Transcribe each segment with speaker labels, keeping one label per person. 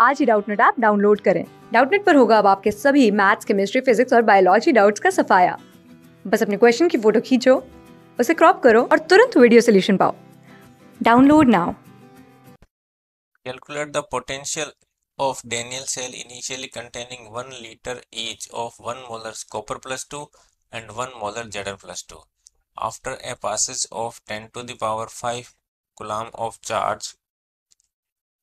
Speaker 1: आज ही Doubtnut app download करें डाउटनेट पर होगा अब आपके सभी मैथ्स केमिस्ट्री फिजिक्स और बायोलॉजी डाउट्स का सफाया बस अपने क्वेश्चन की फ़ोटो खींचो उसे क्रॉप करो और तुरंत वीडियो सोल्यूशन पाओ download now
Speaker 2: Calculate the potential of Daniel cell initially containing 1 liter each of 1 molar copper plus 2 and 1 molar Zn plus 2. After a passage of 10 to the power 5 coulomb of charge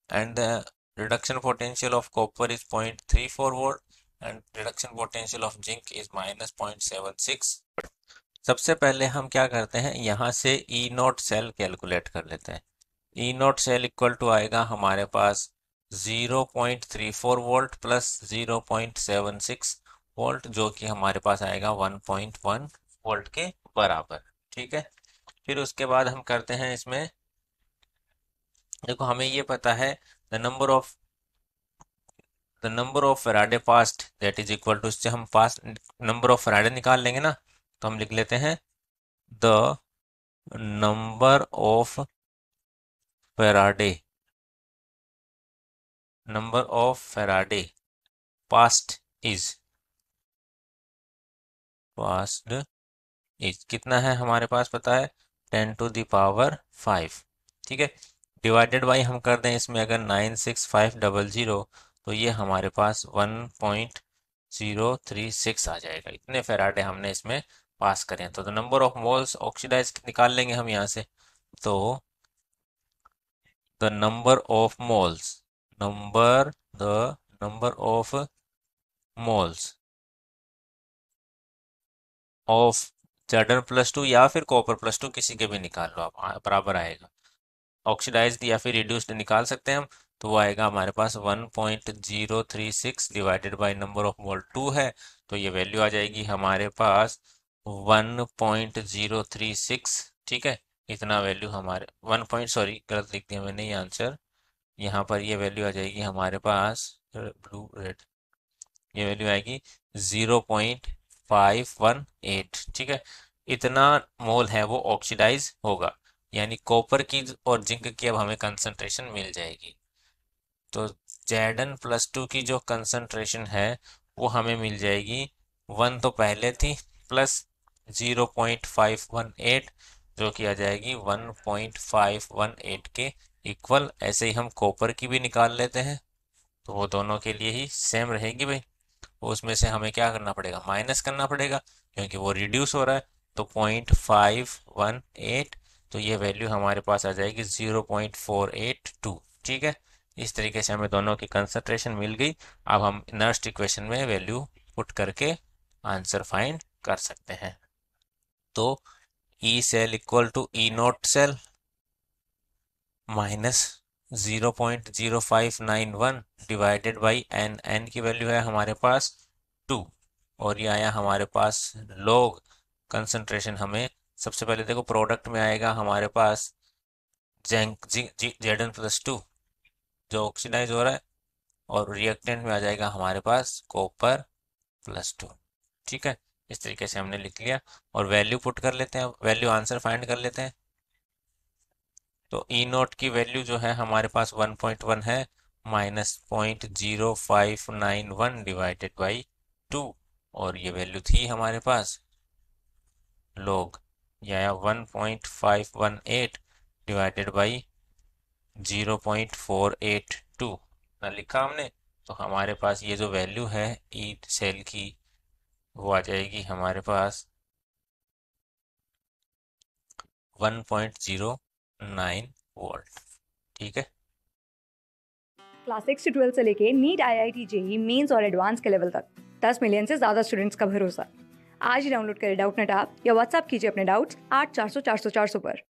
Speaker 2: and the reduction potential of copper is 0.34 volt and reduction potential of zinc is minus 0.76 सबसे पहले हम क्या करते हैं? यहाँ से ई note cell calculate कर लेते हैं। E not cell equal to आएगा हमारे पास 0.34 वोल्ट प्लस 0.76 वोल्ट जो कि हमारे पास आएगा 1.1 वोल्ट के बराबर। ठीक है? फिर उसके बाद हम करते हैं इसमें देखो, हमें ये पता है the number of the number of Faraday passed that is equal to इससे हम पास नंबर ऑफ़ फेराडे निकाल लेंगे ना तो हम लिख लेते हैं the number of Faraday number of Faraday passed is passed is कितना है हमारे पास पता है टेन टू दावर फाइव ठीक है? डिवाइडेड बाई हम कर दें इसमें अगर nine six five double zero तो ये हमारे पास one point zero three six आ जाएगा। इतने फेराडे हमने इसमें पास करें तो the number of moles oxidise निकाल लेंगे हम यहाँ से। तो the number of moles number the number of moles of Jordan plus two या फिर कॉपर प्लस टू किसी के भी निकाल लो, आप, बराबर आएगा। ऑक्सीडाइज या फिर रिड्यूस्ड निकाल सकते हैं हम तो वो आएगा हमारे पास 1.036 divided by number of mole two है तो ये वैल्यू आ जाएगी हमारे पास 1.036 ठीक है? इतना वैल्यू हमारे वन पॉइंट सॉरी गलत लिख दिया मैंने ये आंसर यहाँ पर ये वैल्यू आ जाएगी हमारे पास ब्लू रेड ये वैल्यू आएगी zero point five one eight ठीक है? इतना मोल है वो ऑक्सीडाइज होगा। यानी कॉपर की और जिंक की अब हमें कंसंट्रेशन मिल जाएगी। तो जेडन प्लस टू की जो कंसंट्रेशन है, वो हमें मिल जाएगी। वन तो पहले थी plus zero point five one eight जो कि आ जाएगी one point five one eight के इक्वल ऐसे ही हम कॉपर की भी निकाल लेते हैं। तो वो दोनों के लिए ही सेम रहेगी भाई। उसमें से हमें क्या करना पड़ेगा? माइनस करना पड़ेगा, क्योंकि वो रिड्यूस हो रहा है। तो पॉइंट फाइव वन एट तो ये वैल्यू हमारे पास आ जाएगी zero point four eight two ठीक है? इस तरीके से हमें दोनों की कंसंट्रेशन मिल गई। अब हम नर्स्ट इक्वेशन में वैल्यू पुट करके आंसर फाइंड कर सकते हैं। तो E cell equal to E nought cell minus zero point zero five nine one divided by n n की वैल्यू है हमारे पास टू और ये आया हमारे पास लोग कंसंट्रेशन हमें सबसे पहले देखो प्रोडक्ट में आएगा हमारे पास zinc Z N plus two जो ऑक्सीडाइज हो रहा है, और रिएक्टेंट में आ जाएगा हमारे पास कॉपर प्लस टू ठीक है? इस तरीके से हमने लिख लिया, और वैल्यू पुट कर लेते हैं वैल्यू आंसर फाइंड कर लेते हैं। तो ई e नोट की वैल्यू जो है हमारे पास 1.1 है minus point zero five nine one divided by two और ये वैल्यू थी हमारे पास लोग या one eight divided by zero point four eight two ना लिखा हमने तो हमारे पास ये जो वैल्यू है ई e सेल की, वो आ जाएगी हमारे पास one point zero nine volt ठीक है?
Speaker 1: क्लास सिक्स से ट्वेल्थ से लेके NEET I I T JEE Mains और एडवांस के लेवल तक। दस मिलियन से ज़्यादा स्टूडेंट्स का भरोसा। आज ही डाउनलोड करें डाउट आप या व्हाट्सअप कीजिए अपने डाउट्स आठ चार सौ चार सौ चार सौ पर।